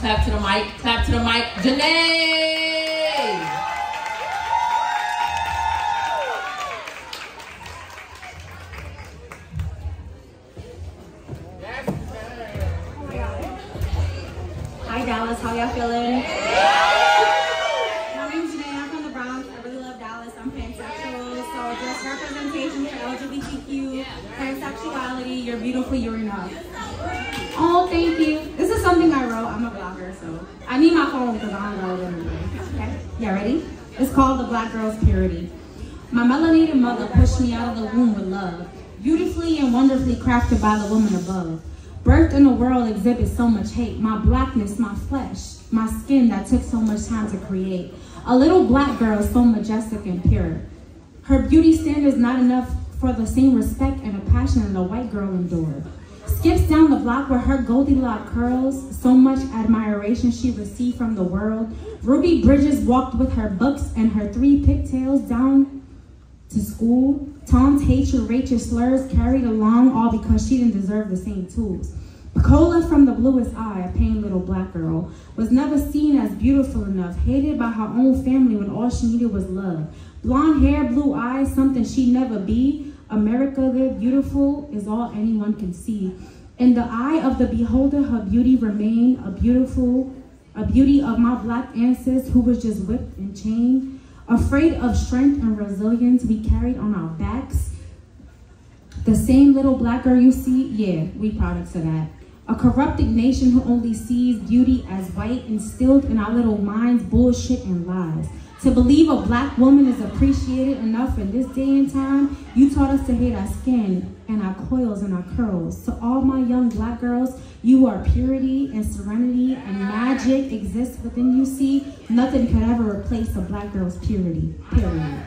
Clap to the mic. Clap to the mic. Janae! Hi Dallas, how y'all feeling? My name's Janae, I'm from the Bronx. I really love Dallas. I'm pansexual, so just representation for LGBTQ, pansexuality, you're beautiful, you're enough. Oh, thank you. This is something I wrote. I'm a blogger, so I need my phone because I don't know it anyway. Okay, yeah, ready? It's called The Black Girl's Purity. My melanated mother pushed me out of the womb with love, beautifully and wonderfully crafted by the woman above. Birthed in a world exhibits so much hate. My blackness, my flesh, my skin that took so much time to create. A little black girl so majestic and pure. Her beauty standards not enough for the same respect and a passion that a white girl endured. Skips down the block with her Goldilocks curls, so much admiration she received from the world. Ruby Bridges walked with her books and her three pigtails down to school. Tom's hatred, Rachel slurs carried along all because she didn't deserve the same tools. Pecola from the bluest eye, a plain little black girl, was never seen as beautiful enough, hated by her own family when all she needed was love. Blonde hair, blue eyes, something she'd never be. America the beautiful is all anyone can see. In the eye of the beholder, her beauty remained a beautiful, a beauty of my black ancestors who was just whipped and chained. Afraid of strength and resilience we carried on our backs. The same little black girl you see, yeah, we products of that. A corrupted nation who only sees beauty as white instilled in our little minds bullshit and lies. To believe a black woman is appreciated enough in this day and time, you taught us to hate our skin and our coils and our curls. To all my young black girls, you are purity and serenity and magic exists within you. See, nothing could ever replace a black girl's purity, period.